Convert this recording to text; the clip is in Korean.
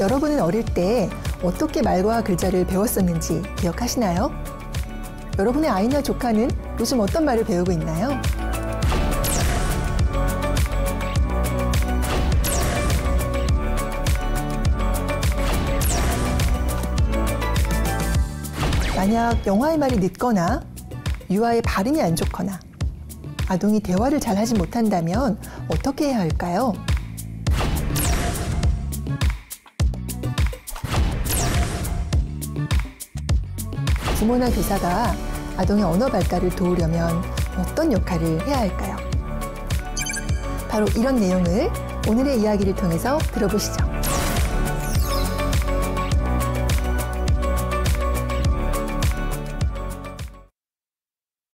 여러분은 어릴 때 어떻게 말과 글자를 배웠었는지 기억하시나요? 여러분의 아이나 조카는 요즘 어떤 말을 배우고 있나요? 만약 영화의 말이 늦거나 유아의 발음이 안 좋거나 아동이 대화를 잘 하지 못한다면 어떻게 해야 할까요? 부모나 교사가 아동의 언어 발달을 도우려면 어떤 역할을 해야 할까요? 바로 이런 내용을 오늘의 이야기를 통해서 들어보시죠.